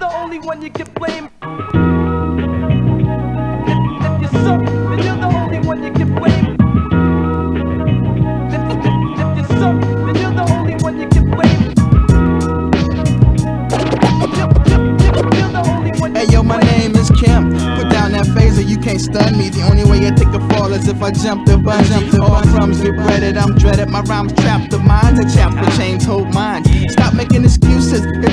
you're the only one you can blame. Hey yo, my name is. Put down that phaser, you can't stun me. The only way I take a fall is if I jump the bungee. All crumbs get breaded, I'm dreaded. My rhymes trap the mind, the chapter chains hold minds. Stop making excuses.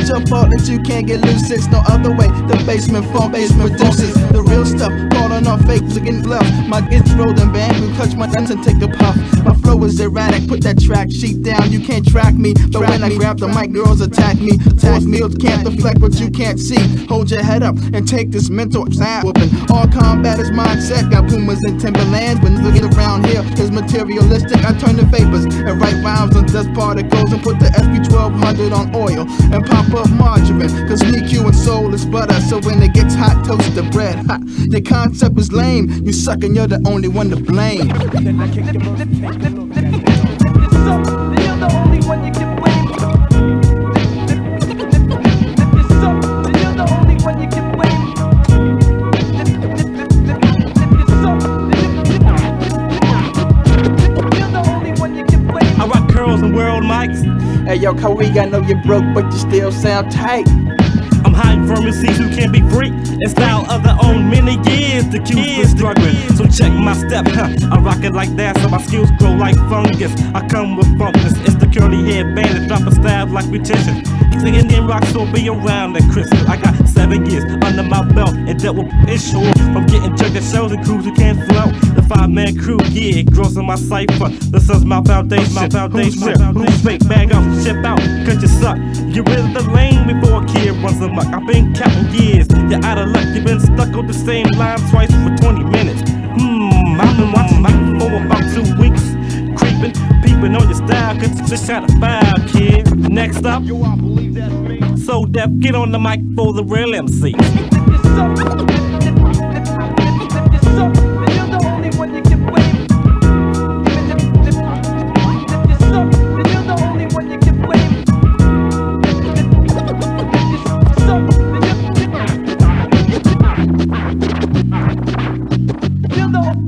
It's your fault that you can't get loose. It's no other way. The basement funk is produces the real stuff. Calling off fake, looking bluff. My rolled in bamboo, clutch my nuts and take a puff. My flow is erratic. Put that track sheet down. You can't track me, but when I grab the mic, girls attack me. Attack me, can't deflect what you can't see. Hold your head up and take this mental side whooping. All combat is mindset. Got Pumas and Timberlands. When looking around here, is materialistic. I turn the vapors and write rhymes on dust particles and put the SP 1200 on oil and pop up margarine. Cause me, Q, and soul is butter. So when it gets hot, toast the bread. Ha, your concept is lame. You suck and you're the only one to blame. I rock curls and world mics. Hey yo, Kawhi, I know you broke, but you still sound tight. I'm hiding from MCs who can't be free and style of their own. Many years the been struggling, so check my step. Huh. I rock it like that, so my skills grow like fungus. I come with funkness. It's the curly head bandit, drop a stab like retention. The Indian rock so be around at Christmas. I got seven years under my belt and dealt with issues from getting jerked at shows and crews who can't man crew, yeah, it grows in my cipher. This is my foundation, my foundation. Who's, real? Who's fake? Bag off, ship out, cause you suck. You're in the lane before a kid runs amok. I've been counting years, you're out of luck. You've been stuck on the same line twice for 20 minutes. Hmm, I've been watching you for about two weeks. Creeping, peeping on your style, cause you just shot a five, kid. Next up, so deaf, get on the mic for the real MC.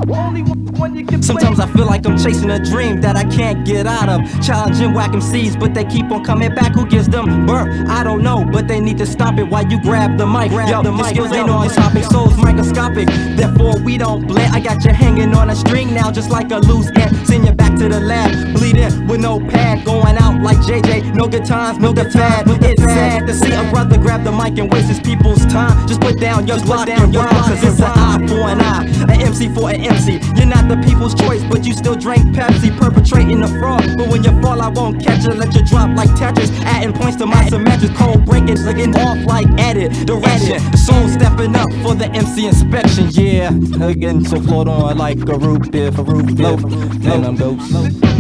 Sometimes I feel like I'm chasing a dream that I can't get out of. Challenging whack MCs, but they keep on coming back. Who gives them birth? I don't know, but they need to stop it while you grab the mic. Yo, the mic skills ain't on topic, soul's microscopic. Therefore, we don't blend. I got you hanging on a string now, just like a loose end. Send you back to the lab, bleeding with no pad, going out like JJ. No good times, no good fad. It's sad to see a brother grab the mic and waste his people's time. Just put down your block and rhyme, cause it's an eye for an eye, MC for an MC. You're not the people's choice, but you still drink Pepsi, perpetrating the fraud. But when you fall, I won't catch you, let you drop like Tetris. Adding points to my symmetrics, cold breaking, looking off like edit, direction. Soul stepping up for the MC inspection, yeah. Again, so float on like a root beer for root float. And I'm ghost.